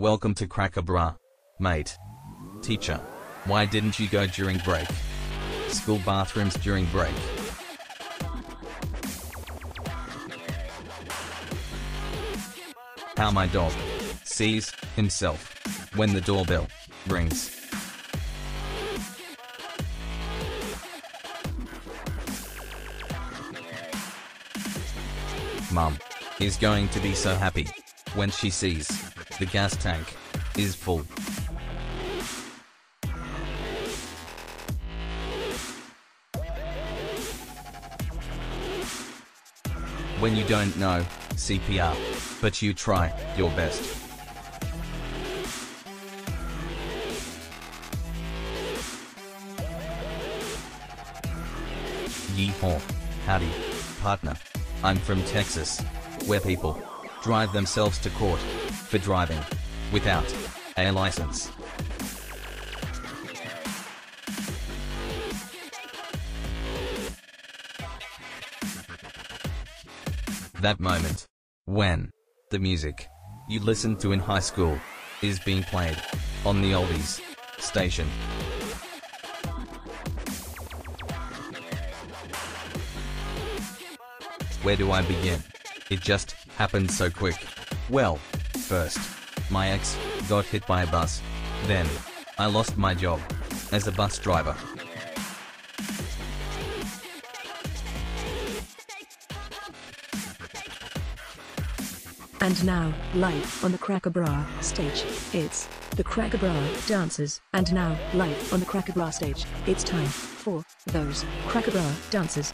Welcome to Cracker Bra. Mate. Teacher. Why didn't you go during break? School bathrooms during break. How my dog sees himself when the doorbell rings. Mum is going to be so happy when she sees the gas tank is full. When you don't know CPR, but you try your best. Yeehaw. Howdy, partner. I'm from Texas, where people drive themselves to court for driving without a license. That moment when the music you listened to in high school is being played on the oldies station. Where do I begin? It just happened so quick. Well, first, my ex got hit by a bus. Then, I lost my job as a bus driver. And now, live on the Cracker Bra stage, it's the Cracker Bra dancers. And now, live on the Cracker Bra stage, it's time for those Cracker Bra dancers.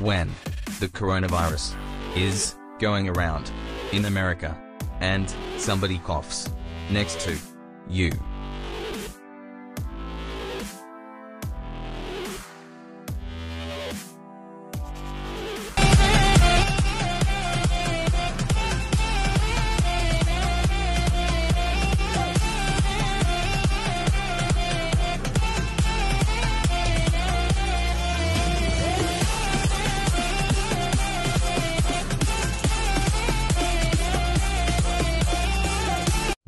When the coronavirus is going around in America and somebody coughs next to you.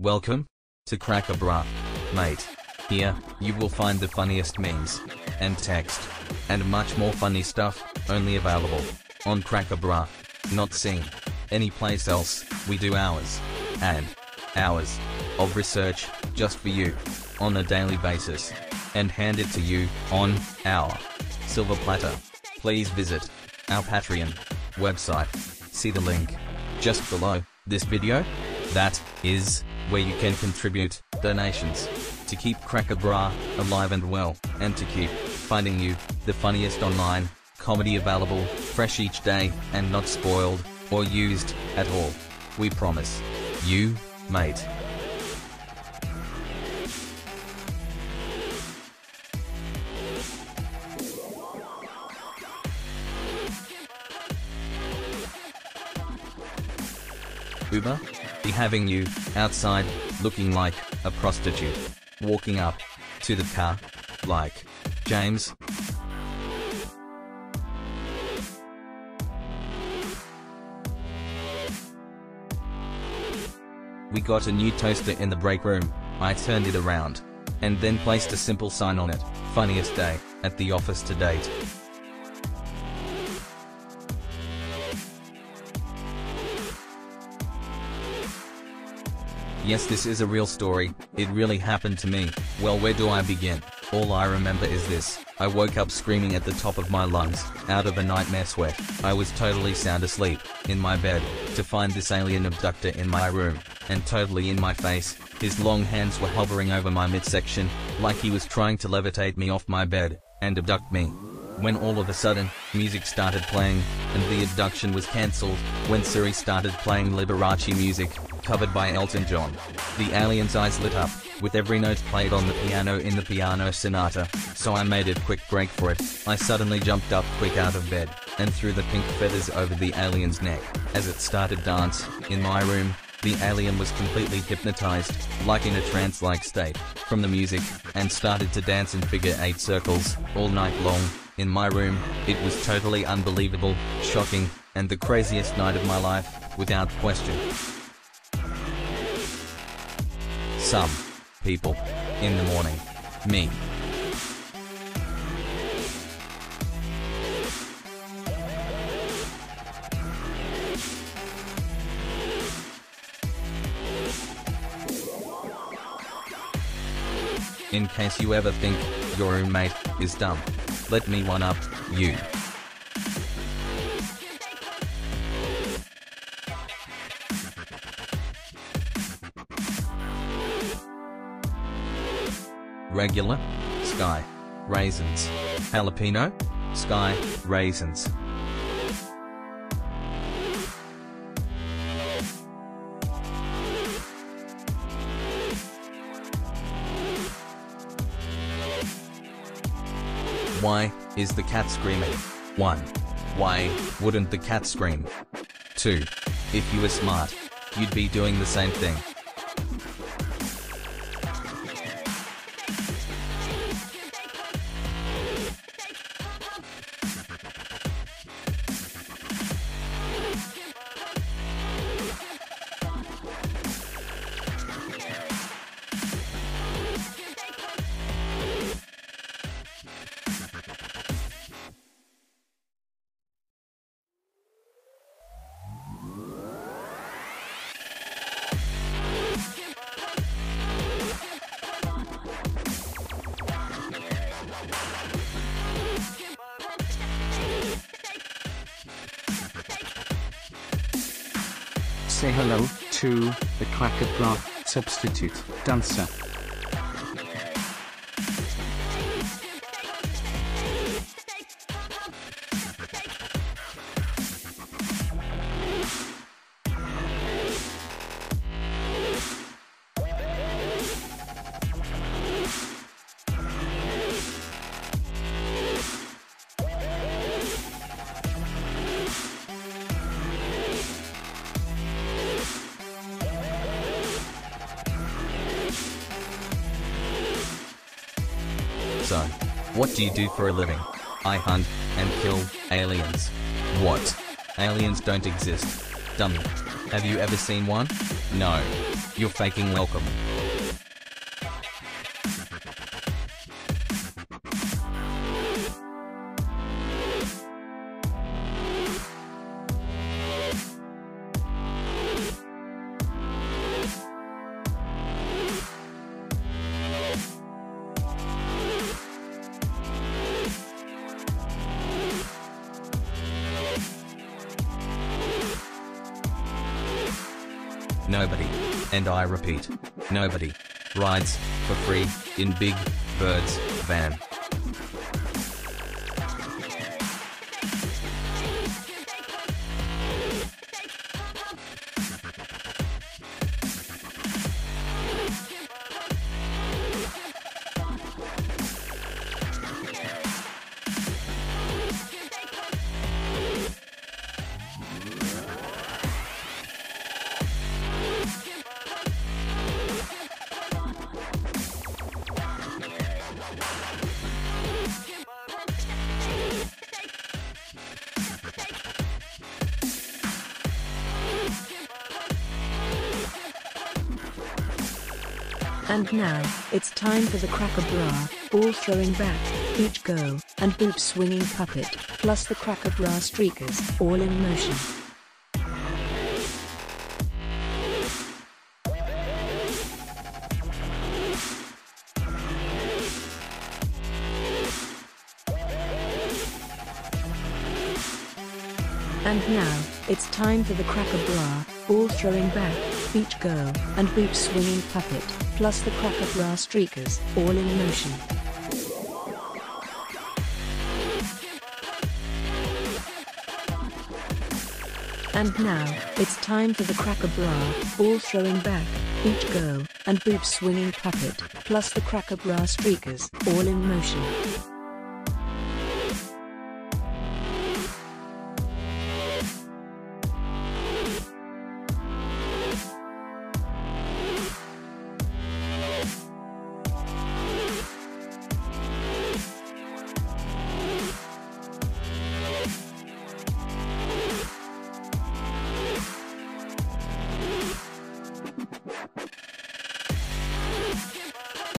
Welcome to Cracker Bra, mate. Here, you will find the funniest memes and text and much more funny stuff only available on Cracker Bra. Not seen anyplace else. We do hours and hours of research just for you on a daily basis and hand it to you on our silver platter. Please visit our Patreon website. See the link just below this video. That is where you can contribute donations to keep Cracker Bra alive and well, and to keep finding you the funniest online comedy available fresh each day and not spoiled or used at all. We promise. You, mate. Uber? Be having you outside looking like a prostitute. Walking up to the car like James. We got a new toaster in the break room. I turned it around and then placed a simple sign on it. Funniest day at the office to date. Yes this is a real story, it really happened to me. Well where do I begin? All I remember is this. I woke up screaming at the top of my lungs, out of a nightmare sweat. I was totally sound asleep, in my bed, to find this alien abductor in my room, and totally in my face. His long hands were hovering over my midsection, like he was trying to levitate me off my bed, and abduct me. When all of a sudden, music started playing, and the abduction was cancelled, when Siri started playing Liberace music, covered by Elton John. The alien's eyes lit up, with every note played on the piano in the piano sonata, so I made a quick break for it. I suddenly jumped up quick out of bed, and threw the pink feathers over the alien's neck. As it started dance, in my room, the alien was completely hypnotized, like in a trance-like state, from the music, and started to dance in figure eight circles, all night long, in my room. It was totally unbelievable, shocking, and the craziest night of my life, without question. Some people in the morning. Me. In case you ever think your roommate is dumb, let me one up you. Regular, sky, raisins. Jalapeno, sky, raisins. Why is the cat screaming? 1. Why wouldn't the cat scream? 2. If you were smart, you'd be doing the same thing. Say hello to the Cracker Bra substitute dancer. What do you do for a living? I hunt and kill aliens. What? Aliens don't exist. Dummy. Have you ever seen one? No. You're faking welcome. Nobody, and I repeat, nobody, rides for free in Big Bird's van. And now, it's time for the Cracker Bra, ball throwing back, beach girl, and boot swinging puppet, plus the Cracker Bra streakers, all in motion. And now, it's time for the Cracker Bra, ball throwing back, beach girl, and boot swinging puppet, plus the Cracker Bra streakers, all in motion. And now, it's time for the Cracker Bra, ball throwing back, beach girl, and boob swinging puppet, plus the Cracker Bra streakers, all in motion.